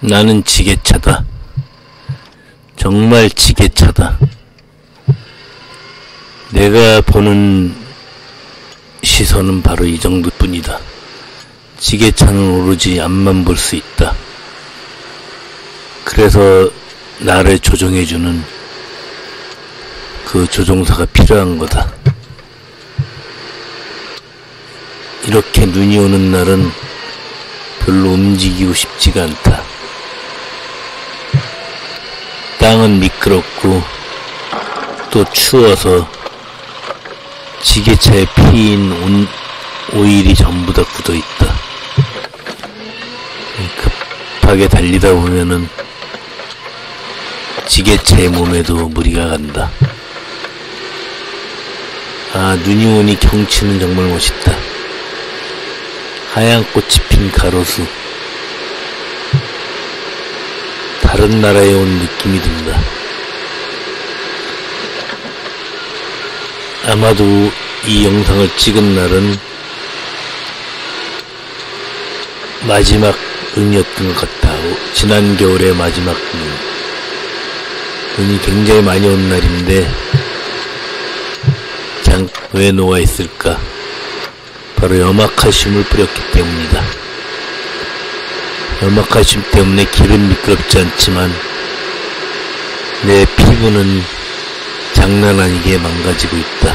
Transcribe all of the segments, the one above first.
나는 지게차다. 정말 지게차다. 내가 보는 시선은 바로 이 정도뿐이다. 지게차는 오로지 앞만 볼 수 있다. 그래서 나를 조종해주는 그 조종사가 필요한 거다. 이렇게 눈이 오는 날은 별로 움직이고 싶지가 않다. 땅은 미끄럽고 또 추워서 지게차에 피인 온, 오일이 전부 다 굳어 있다. 급하게 달리다 보면은 지게차의 몸에도 무리가 간다. 아, 눈이 오니 경치는 정말 멋있다. 하얀 꽃이 핀 가로수. 다른 나라에 온 느낌이 든다. 아마도 이 영상을 찍은 날은 마지막 응이었던 것 같다. 지난 겨울의 마지막 응. 눈이 굉장히 많이 온 날인데 장, 왜 녹아 있을까? 바로 염화칼슘을 뿌렸기 때문이다. 염화칼슘 때문에 길은 미끄럽지 않지만 내 피부는 장난 아니게 망가지고 있다.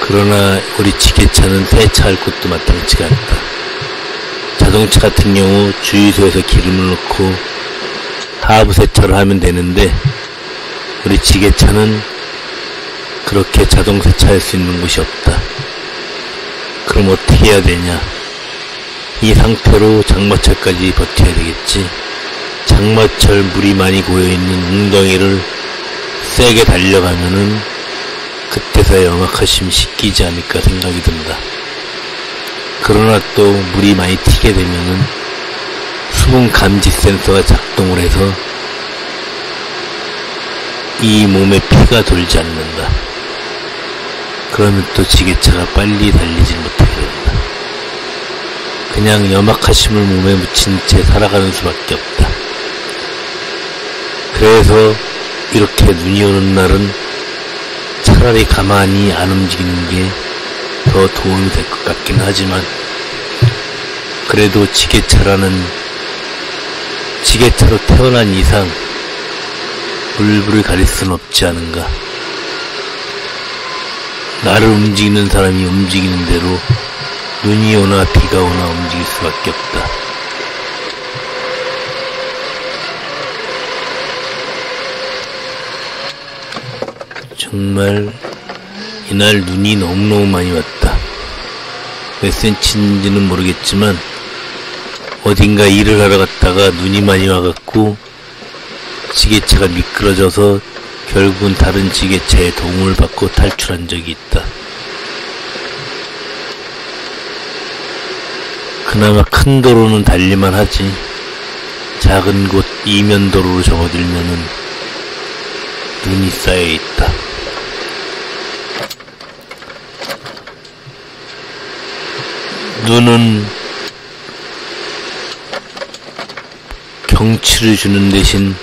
그러나 우리 지게차는 세차할 곳도 마땅치가 않다. 자동차 같은 경우 주유소에서 기름을 넣고 하부 세차를 하면 되는데 우리 지게차는 그렇게 자동 세차할 수 있는 곳이 없다. 그럼 어떻게 해야 되냐? 이 상태로 장마철까지 버텨야 되겠지. 장마철 물이 많이 고여있는 웅덩이를 세게 달려가면은 그때서야 영악하심 씻기지 않을까 생각이 든다. 그러나 또 물이 많이 튀게 되면은 수분 감지 센서가 작동을 해서 이 몸에 피가 돌지 않는다. 그러면 또 지게차가 빨리 달리지 못하게 된다. 그냥 염악하심을 몸에 묻힌 채 살아가는 수밖에 없다. 그래서 이렇게 눈이 오는 날은 차라리 가만히 안 움직이는 게 더 도움이 될 것 같긴 하지만 그래도 지게차라는 지게차로 태어난 이상 물불을 가릴 수는 없지 않은가. 나를 움직이는 사람이 움직이는 대로 눈이 오나 비가 오나 움직일 수밖에 없다. 정말 이날 눈이 너무너무 많이 왔다. 몇 센치인지는 모르겠지만 어딘가 일을 하러 갔다가 눈이 많이 와갖고 지게차가 미끄러져서 결국은 다른 지게차의 도움을 받고 탈출한 적이 있다. 그나마 큰 도로는 달리만 하지. 작은 곳 이면 도로로 접어들면은 눈이 쌓여 있다. 눈은 경치를 주는 대신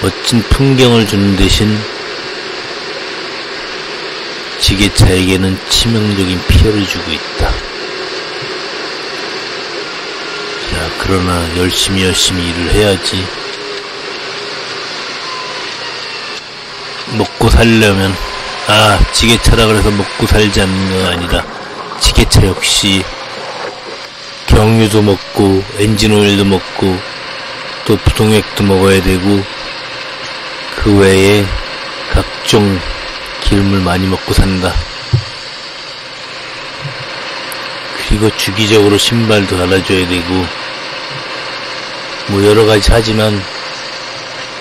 멋진 풍경을 주는 대신 지게차에게는 치명적인 피해를 주고 있다. 자, 그러나 열심히 열심히 일을 해야지. 먹고 살려면, 아, 지게차라 그래서 먹고 살지 않는 건 아니다. 지게차 역시 경유도 먹고, 엔진 오일도 먹고, 또 부동액도 먹어야 되고, 그 외에 각종 기름을 많이 먹고 산다. 그리고 주기적으로 신발도 갈아줘야 되고, 뭐 여러 가지 하지만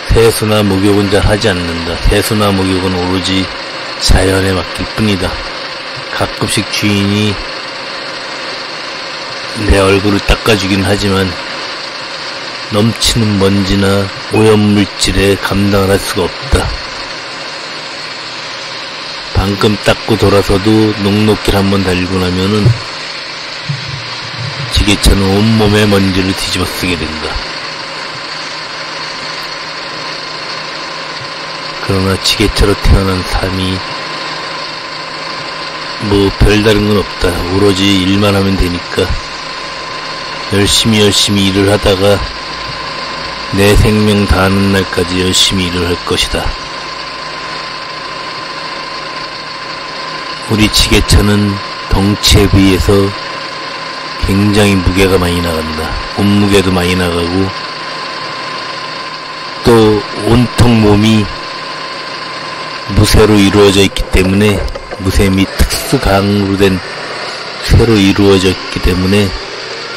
세수나 목욕은 잘 하지 않는다. 세수나 목욕은 오로지 자연에 맡길 뿐이다. 가끔씩 주인이 내 얼굴을 닦아주긴 하지만 넘치는 먼지나 오염물질에 감당을 할 수가 없다. 방금 닦고 돌아서도 녹록길 한번 달리고 나면은 지게차는 온몸에 먼지를 뒤집어 쓰게 된다. 그러나 지게차로 태어난 삶이 뭐 별다른 건 없다. 오로지 일만 하면 되니까 열심히 열심히 일을 하다가 내 생명 다하는 날까지 열심히 일을 할 것이다. 우리 지게차는 덩치에 비해서 굉장히 무게가 많이 나간다. 몸무게도 많이 나가고 또 온통 몸이 무쇠로 이루어져 있기 때문에 무쇠 및 특수 강으로 된 쇠로 이루어져 있기 때문에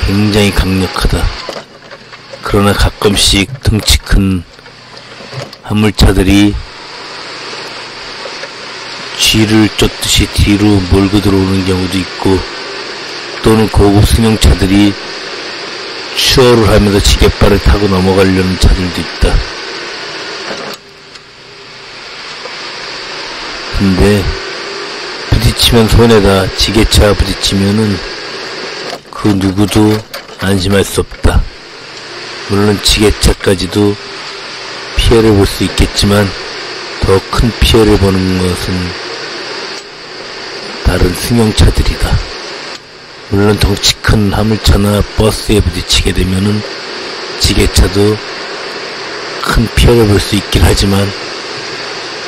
굉장히 강력하다. 그러나 가끔씩 덩치 큰 화물차들이 쥐를 쫓듯이 뒤로 몰고 들어오는 경우도 있고 또는 고급 승용차들이 추월을 하면서 지게발을 타고 넘어가려는 차들도 있다. 근데 부딪히면 손에다 지게차 부딪히면은 그 누구도 안심할 수 없다. 물론 지게차까지도 피해를 볼 수 있겠지만 더 큰 피해를 보는 것은 다른 승용차들이다. 물론 덩치 큰 화물차나 버스에 부딪히게 되면은 지게차도 큰 피해를 볼 수 있긴 하지만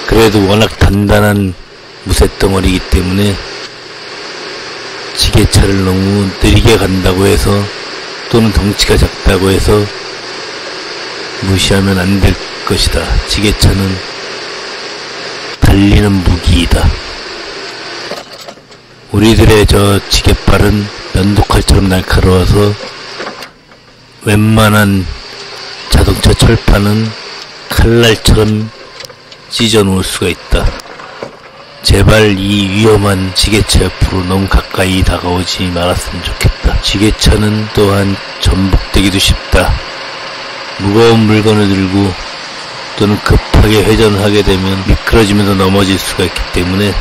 그래도 워낙 단단한 무쇠덩어리이기 때문에 지게차를 너무 느리게 간다고 해서 또는 덩치가 작다고 해서 무시하면 안 될 것이다. 지게차는 달리는 무기이다. 우리들의 저 지게발은 면도칼처럼 날카로워서 웬만한 자동차 철판은 칼날처럼 찢어 놓을 수가 있다. 제발 이 위험한 지게차 옆으로 너무 가까이 다가오지 말았으면 좋겠다. 지게차는 또한 전복되기도 쉽다. 무거운 물건을 들고 또는 급하게 회전하게 되면 미끄러지면서 넘어질 수가 있기 때문에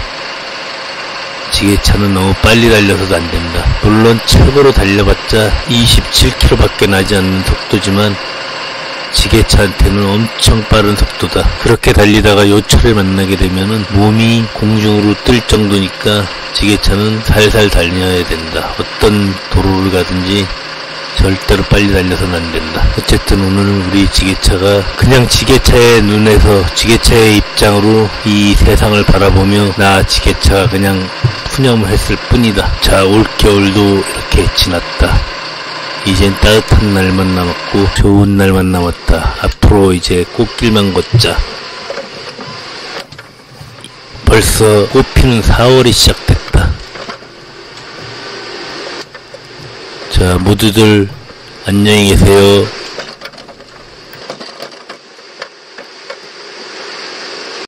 지게차는 너무 빨리 달려서도 안 된다. 물론 최고로 달려봤자 27km 밖에 나지 않는 속도지만 지게차한테는 엄청 빠른 속도다. 그렇게 달리다가 요철을 만나게 되면은 몸이 공중으로 뜰 정도니까 지게차는 살살 달려야 된다. 어떤 도로를 가든지 절대로 빨리 달려서는 안 된다. 어쨌든 오늘은 우리 지게차가 그냥 지게차의 눈에서 지게차의 입장으로 이 세상을 바라보며 나 지게차가 그냥 푸념을 했을 뿐이다. 자, 올겨울도 이렇게 지났다. 이젠 따뜻한 날만 남았고 좋은 날만 남았다. 앞으로 이제 꽃길만 걷자. 벌써 꽃피는 4월이 시작됐다. 자, 모두들 안녕히 계세요.